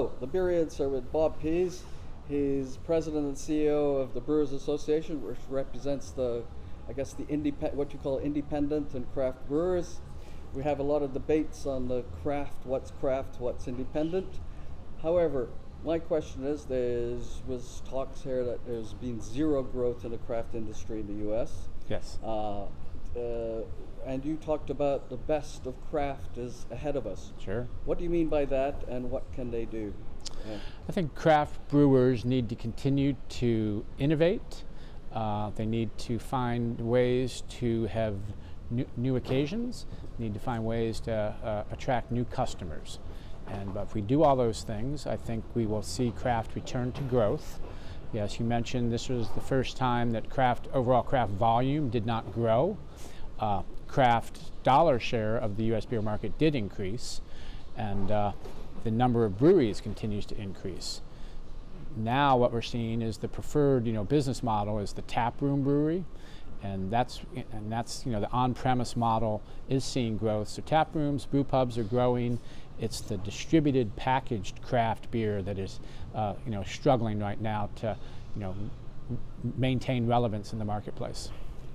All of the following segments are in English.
So the Beer Idiots are with Bob Pease. He's president and CEO of the Brewers Association, which represents the, I guess, the independent, what you call independent and craft brewers. We have a lot of debates on the craft, what's craft, what's independent. However, my question is, there was talks here that there's been zero growth in the craft industry in the U.S. Yes. Uh, uh, and you talked about the best of craft is ahead of us. Sure. What do you mean by that, and what can they do? Uh, I think craft brewers need to continue to innovate. Uh, they need to find ways to have new, new occasions. Need to find ways to uh, attract new customers. And but if we do all those things, I think we will see craft return to growth. Yes, you mentioned this was the first time that craft overall craft volume did not grow. Uh, craft dollar share of the U.S. beer market did increase, and uh, the number of breweries continues to increase. Now, what we're seeing is the preferred, you know, business model is the tap room brewery, and that's and that's you know the on-premise model is seeing growth. So tap rooms, brew pubs are growing. It's the distributed packaged craft beer that is uh, you know struggling right now to you know maintain relevance in the marketplace.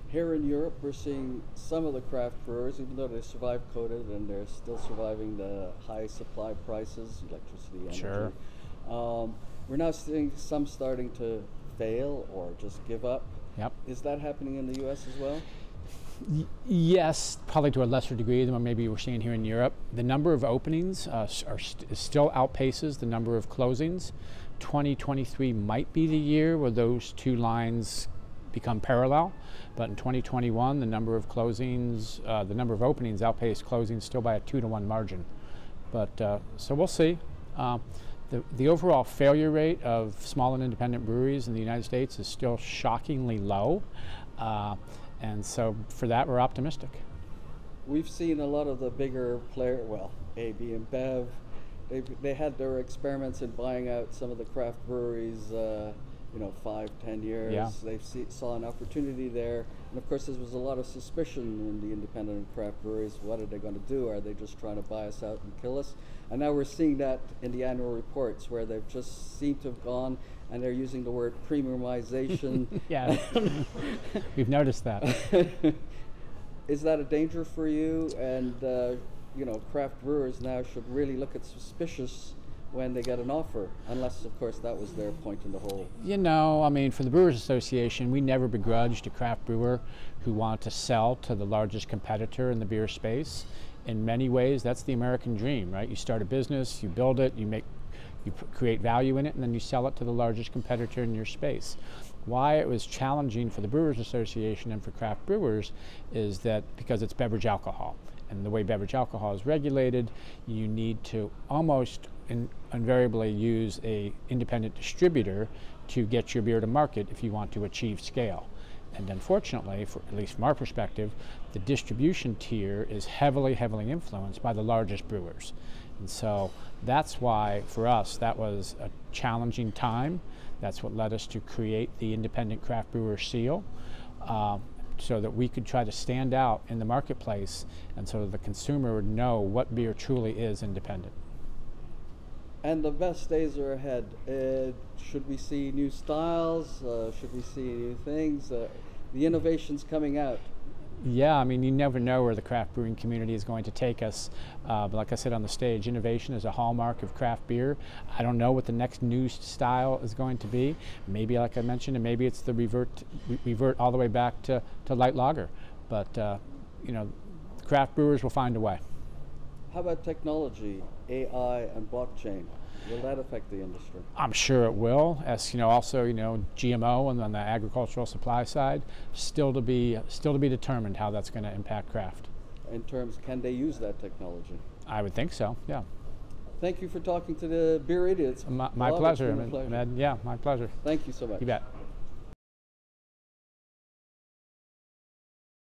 Here in Europe, we're seeing some of the craft brewers, even though they survived COVID and they're still surviving the high supply prices, electricity, energy. Sure. Um, we're now seeing some starting to fail or just give up. Yep. Is that happening in the U.S. as well? Y- yes, probably to a lesser degree than what maybe we're seeing here in Europe. The number of openings uh, are st- still outpaces the number of closings. 2023 might be the year where those two lines become parallel, but in 2021, the number of closings, uh, the number of openings outpaced closings still by a two to one margin. But uh, so we'll see. Uh, the, the overall failure rate of small and independent breweries in the United States is still shockingly low. Uh, and so for that, we're optimistic. We've seen a lot of the bigger player, well, AB InBev, they, they had their experiments in buying out some of the craft breweries, uh, you know, five, ten years. Yeah. They see, saw an opportunity there. And of course, there was a lot of suspicion in the independent and craft breweries. What are they going to do? Are they just trying to buy us out and kill us? And now we're seeing that in the annual reports where they've just seemed to have gone and they're using the word premiumization. Yeah, we've noticed that. Is that a danger for you? And uh, you know, craft brewers now should really look at suspicious when they get an offer, unless, of course, that was their point in the whole. You know, I mean, for the Brewers Association, we never begrudged a craft brewer who wanted to sell to the largest competitor in the beer space. In many ways, that's the American dream, right? You start a business, you build it, you make, you create value in it, and then you sell it to the largest competitor in your space. Why it was challenging for the Brewers Association and for craft brewers is that because it's beverage alcohol, and the way beverage alcohol is regulated, you need to almost in, invariably use a independent distributor to get your beer to market if you want to achieve scale. And unfortunately, for, at least from our perspective, the distribution tier is heavily, heavily influenced by the largest brewers. And so that's why, for us, that was a challenging time. That's what led us to create the Independent Craft Brewer Seal. Uh, so that we could try to stand out in the marketplace and so that the consumer would know what beer truly is independent. And the best days are ahead. Uh, should we see new styles? Uh, should we see new things? Uh, the innovations coming out. Yeah, I mean, you never know where the craft brewing community is going to take us. Uh, but like I said on the stage, innovation is a hallmark of craft beer. I don't know what the next new style is going to be. Maybe, like I mentioned, and maybe it's the revert, re- revert all the way back to, to light lager. But, uh, you know, craft brewers will find a way. How about technology, AI, and blockchain? Will that affect the industry? I'm sure it will. As you know, also you know GMO and on the agricultural supply side, still to be still to be determined how that's going to impact craft. In terms, can they use that technology? I would think so. Yeah. Thank you for talking to the Beer Idiots. My, my pleasure. been a Ahmed. pleasure. Yeah, my pleasure. Thank you so much. You bet.